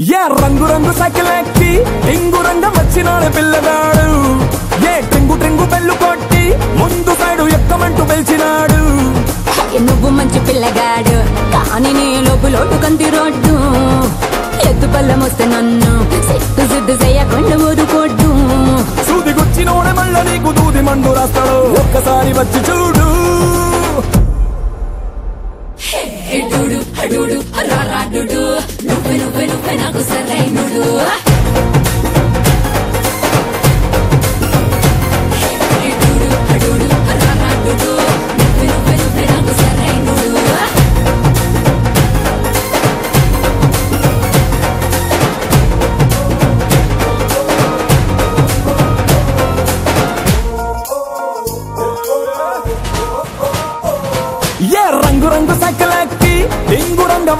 ఏ రంగు రంగు సైకిల్ ఎక్కి టింగు రంగం వచ్చినాడు పిల్లగాడు. ఏ ట్రింగు ట్రింగు బెల్లు కొట్టి ముందు సైడు ఎక్కమంటూ పిలిచినాడు. నువ్వు మంచి పిల్లగాడు కానీ నీ లోపు లోటు కంది రోడ్డు. ఎత్తు పళ్ళం వస్తే నన్ను సిట్టు సిద్దు చేయకుండా ఊరుకోడ్డు సూది గుచ్చినోడే మళ్ళ నీకు దూది మండు రాస్తాడు. ఒక్కసారి వచ్చి చూడు ఎడుడు నువ్వు నువ్వు నువ్వే నాకు సరైనడు.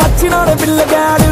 వచ్చినాడు పిల్లగాడు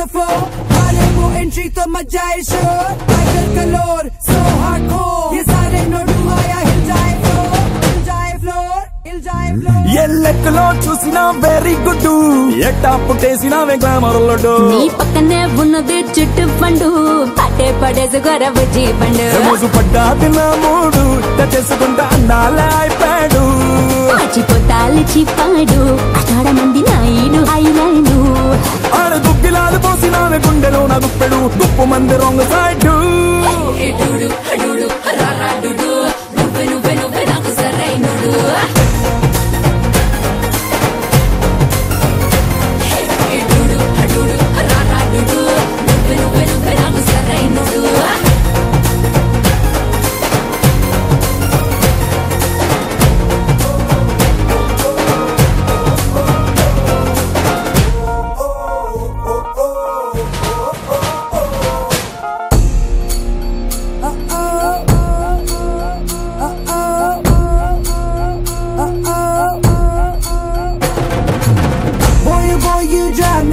the three to the four. सारे वो entry तो मचाए शोर. Tiger galore, so hardcore. ये सारे नोटू आया हिल जाए floor, हिल जाए floor, हिल जाए floor. ఏ లెక్కలో చూసినా వెరీ గుడ్ ఎట్టా పుట్టేసినావే గ్లామర్ లడ్డు నీ పక్కనే ఉన్నది చుట్టు పండు పట్టే పడేసి గొరవ జీపండు మోసు పడ్డా తిన్నా మూడు చేసుకుంటా అన్నాలే అయిపోయాడు మర్చిపోతాలి చిప్పాడు అక్కడ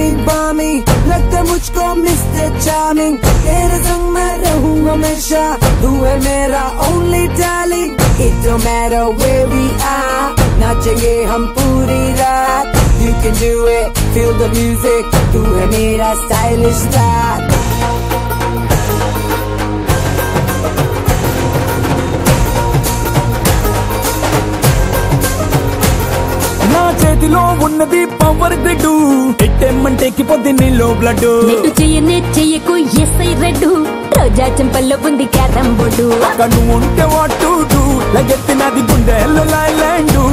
बिग बामी, लगता मुझको मिस्टर चार्मिंग। तेरे संग मैं रहूँ हमेशा। तू है मेरा only darling it don't matter where we are नाचेंगे हम पूरी रात। You can do it feel the music तू है मेरा स्टाइलिश स्टार నా చేతిలో ఉన్నది పవర్ గ్రిడ్ ఎట్టెమ్మంటే ఎక్కిపోద్ది నీలో బ్లడ్ నెట్టు చెయ్యనే చెయ్యకు ఎస్ఐ రెడ్డు రోజా చెంపల్లో ఉంది క్యారం బోర్డు. కన్ను ఉంటే వాటు లగెత్తినది గుండెల్లో అసలు